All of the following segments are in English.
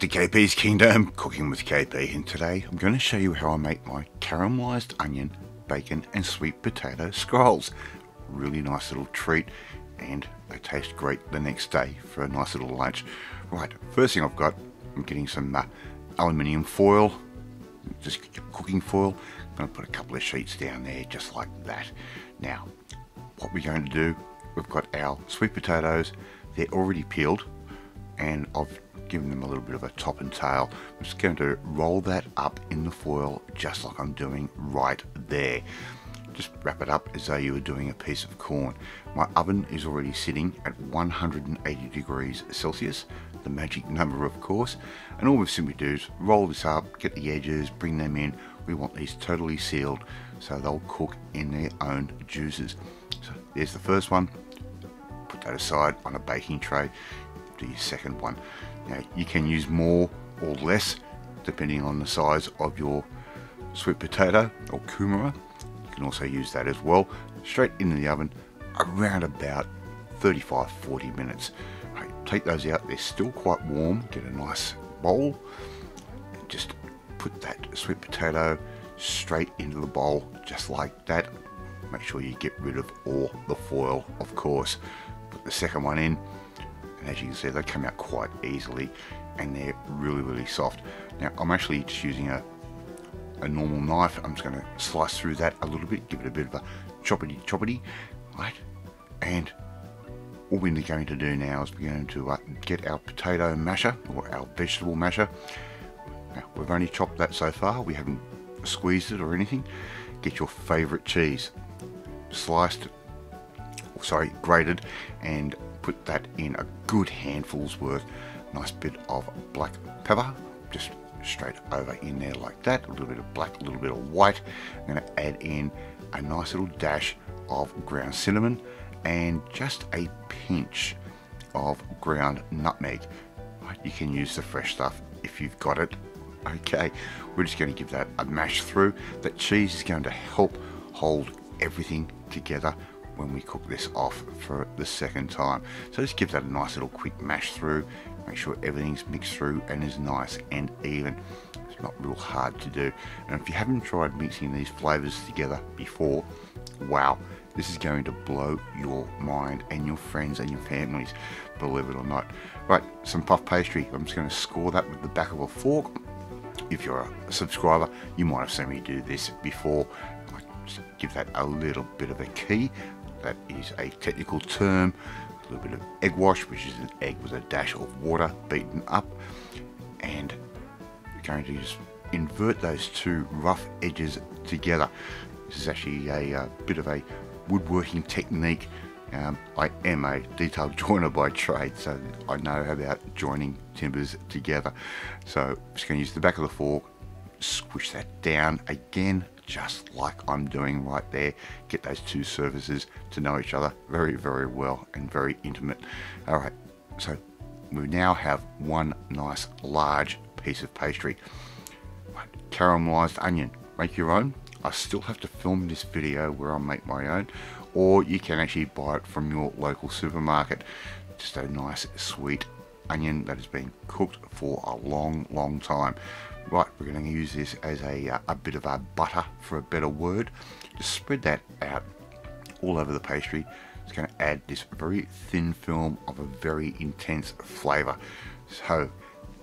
to KP's Kingdom, Cooking with KP, and today I'm going to show you how I make my caramelised onion, bacon and sweet potato scrolls. Really nice little treat and they taste great the next day for a nice little lunch. Right, first thing I've got, I'm getting some uh, aluminium foil, just cooking foil. I'm going to put a couple of sheets down there just like that. Now, what we're going to do, we've got our sweet potatoes, they're already peeled and I've given them a little bit of a top and tail. I'm just going to roll that up in the foil just like I'm doing right there. Just wrap it up as though you were doing a piece of corn. My oven is already sitting at 180 degrees Celsius, the magic number of course, and all we've simply do is roll this up, get the edges, bring them in. We want these totally sealed so they'll cook in their own juices. So there's the first one. Put that aside on a baking tray. Your second one. Now you can use more or less depending on the size of your sweet potato or kumara. You can also use that as well. Straight into the oven around about 35-40 minutes. Right, take those out, they're still quite warm. Get a nice bowl. Just put that sweet potato straight into the bowl just like that. Make sure you get rid of all the foil of course. Put the second one in and as you can see they come out quite easily and they're really really soft. Now I'm actually just using a a normal knife. I'm just going to slice through that a little bit give it a bit of a choppity choppity right? And all we're going to do now is we're going to uh, get our potato masher or our vegetable masher. Now we've only chopped that so far. We haven't squeezed it or anything. Get your favorite cheese sliced sorry grated and put that in a good handful's worth. Nice bit of black pepper, just straight over in there like that. A little bit of black, a little bit of white. I'm going to add in a nice little dash of ground cinnamon and just a pinch of ground nutmeg. You can use the fresh stuff if you've got it. Okay, we're just going to give that a mash through. That cheese is going to help hold everything together when we cook this off for the second time. So just give that a nice little quick mash through, make sure everything's mixed through and is nice and even. It's not real hard to do. And if you haven't tried mixing these flavors together before, wow, this is going to blow your mind and your friends and your families, believe it or not. Right, some puff pastry. I'm just going to score that with the back of a fork. If you're a subscriber, you might have seen me do this before. give that a little bit of a key that is a technical term. A little bit of egg wash, which is an egg with a dash of water beaten up. And we're going to just invert those two rough edges together. This is actually a, a uh, bit of a woodworking technique. Um, I am a detailed joiner by trade, so I know about joining timbers together. So I'm just going to use the back of the fork, squish that down again, just like I'm doing right there. Get those two surfaces to know each other very, very well and very intimate. All right, so we now have one nice large piece of pastry. Right, caramelized onion, make your own. I still have to film this video where I make my own, or you can actually buy it from your local supermarket. Just a nice sweet onion that has been cooked for a long, long time. Right, we're going to use this as a, uh, a bit of a butter for a better word. Just spread that out all over the pastry. It's going to add this very thin film of a very intense flavour. So,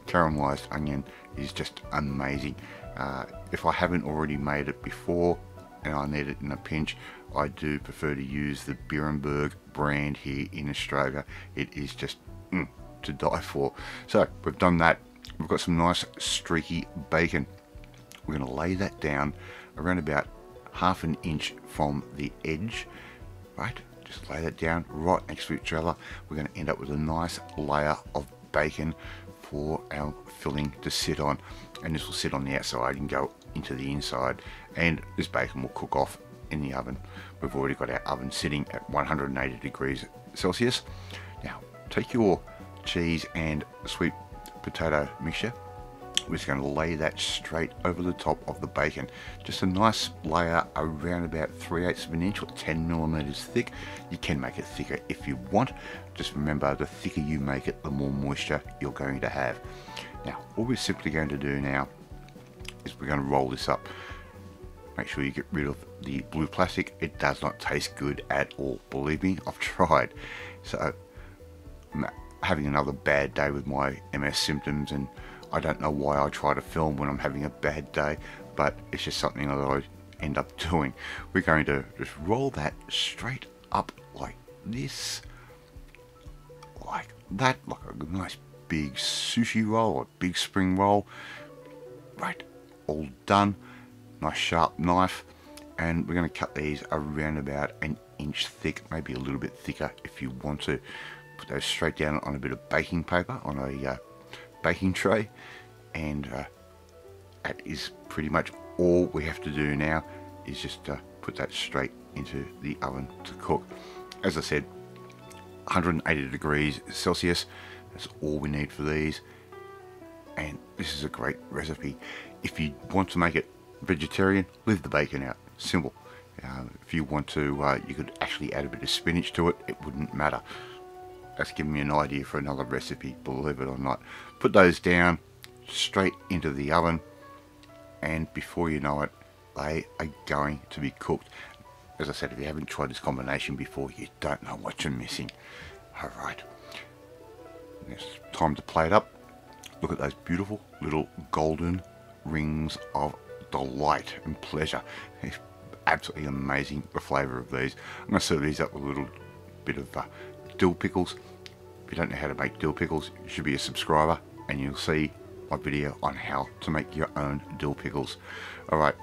caramelized onion is just amazing. Uh, if I haven't already made it before and I need it in a pinch, I do prefer to use the Beerenberg brand here in Australia. It is just mm, to die for. So, we've done that We've got some nice streaky bacon. We're going to lay that down around about half an inch from the edge, right? Just lay that down right next to each other. We're going to end up with a nice layer of bacon for our filling to sit on. And this will sit on the outside and go into the inside. And this bacon will cook off in the oven. We've already got our oven sitting at 180 degrees Celsius. Now, take your cheese and sweet potato mixture. We're just going to lay that straight over the top of the bacon. Just a nice layer around about 3 eighths of an inch or 10 millimeters thick. You can make it thicker if you want. Just remember, the thicker you make it, the more moisture you're going to have. Now, all we're simply going to do now is we're going to roll this up. Make sure you get rid of the blue plastic. It does not taste good at all. Believe me, I've tried. So, having another bad day with my MS symptoms and I don't know why I try to film when I'm having a bad day, but it's just something that I end up doing. We're going to just roll that straight up like this. Like that, like a nice big sushi roll, a big spring roll. Right, all done. Nice sharp knife. And we're going to cut these around about an inch thick, maybe a little bit thicker if you want to. Put those straight down on a bit of baking paper on a uh, baking tray. And uh, that is pretty much all we have to do now is just uh, put that straight into the oven to cook. As I said, 180 degrees Celsius that's all we need for these. And this is a great recipe. If you want to make it vegetarian, leave the bacon out. Simple. Uh, if you want to, uh, you could actually add a bit of spinach to it. It wouldn't matter. That's giving me an idea for another recipe, believe it or not. Put those down straight into the oven. And before you know it, they are going to be cooked. As I said, if you haven't tried this combination before, you don't know what you're missing. Alright. It's time to plate up. Look at those beautiful little golden rings of delight and pleasure. It's absolutely amazing the flavour of these. I'm going to serve these up with a little bit of uh, dill pickles. If you don't know how to make dill pickles, you should be a subscriber and you'll see my video on how to make your own dill pickles. Alright,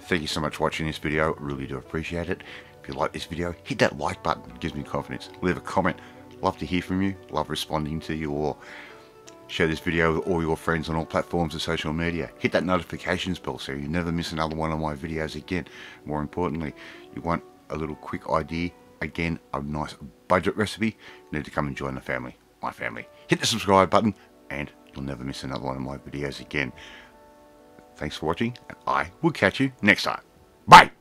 thank you so much for watching this video. Really do appreciate it. If you like this video, hit that like button. It gives me confidence. Leave a comment. Love to hear from you. Love responding to you or share this video with all your friends on all platforms of social media. Hit that notifications bell so you never miss another one of my videos again. More importantly, you want a little quick idea, again, a nice budget recipe, you need to come and join the family, my family. Hit the subscribe button and you'll never miss another one of my videos again. Thanks for watching and I will catch you next time. Bye!